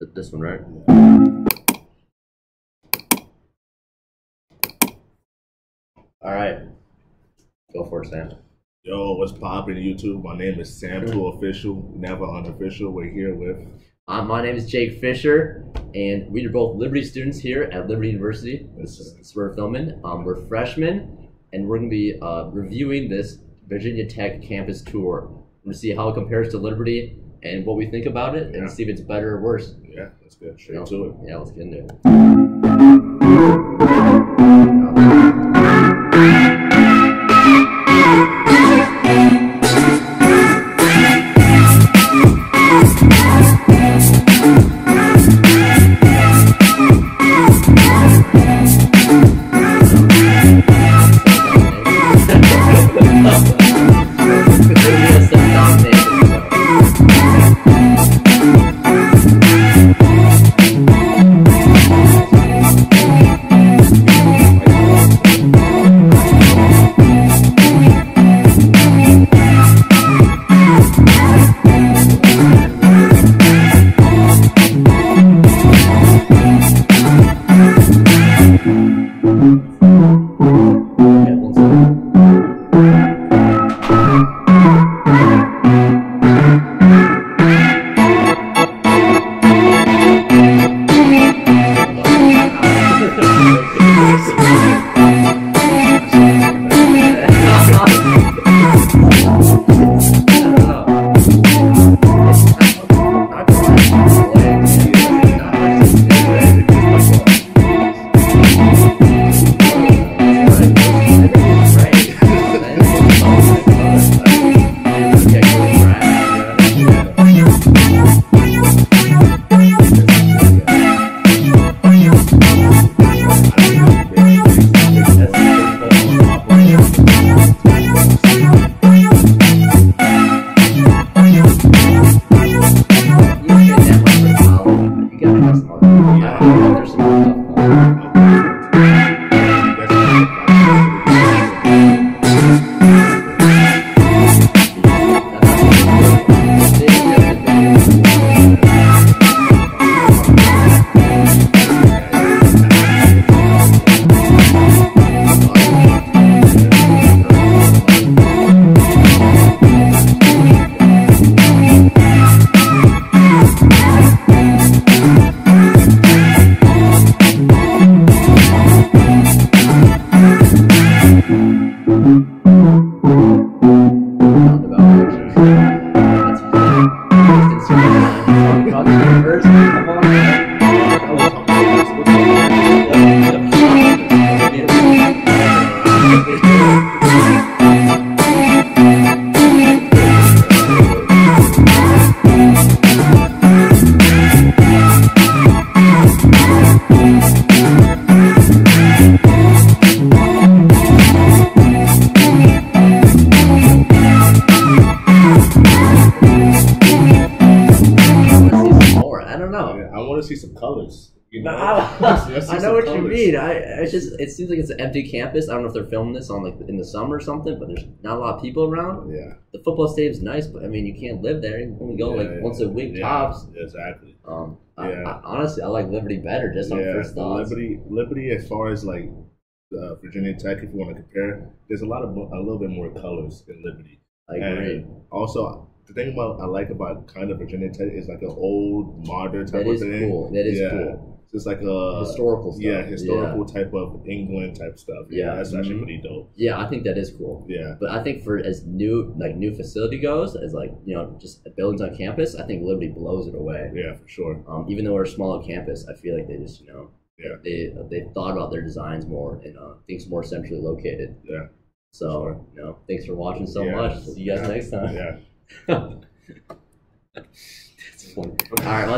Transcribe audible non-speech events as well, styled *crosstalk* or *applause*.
Th- This one, right? All right. Go for it, Sam. Yo, what's poppin' YouTube? My name is Sam Two Official, never unofficial. We're here with Uh, my name is Jake Fischer, and we are both Liberty students here at Liberty University. This is this we're filming. Um, we're freshmen, and we're going to be uh, reviewing this Virginia Tech campus tour. We're to see how it compares to Liberty and what we think about it, Yeah. and see if it's better or worse. yeah. Let's get straight You know? to it. Yeah, let's get into it. I don't I want to see some colors. You know, *laughs* I, Let's- let's see *laughs* I know what you mean. I it's just it seems like it's an empty campus. I don't know if they're filming this on like in the summer or something, but there's not a lot of people around. Yeah. The football stadium's nice, but I mean you can't live there. You only go Yeah, like yeah, once a week yeah, tops. Exactly. Um, I, Yeah. I, honestly, I like Liberty better just on first thoughts. Liberty, Liberty, as far as like uh, Virginia Tech, if you want to compare, there's a lot of a little bit more colors in Liberty. I agree. And also, the thing about I like about kind of Virginia Tech is like an old modern type That of is thing. cool. That is yeah. cool. It's like a Historical stuff. Yeah, historical type of England type stuff. Yeah. that's actually Mhm. pretty dope. Yeah, I think that is cool. Yeah, But I think for as new like new facility goes, as like you know just buildings on campus, I think Liberty blows it away. yeah, for sure. Um, even though we're a smaller campus, I feel like they just you know Yeah. they they thought about their designs more and uh, things more centrally located. Yeah. So you know, thanks for watching so Yeah. much. See you guys Yeah. next time. Yeah. *laughs* That's funny. All right.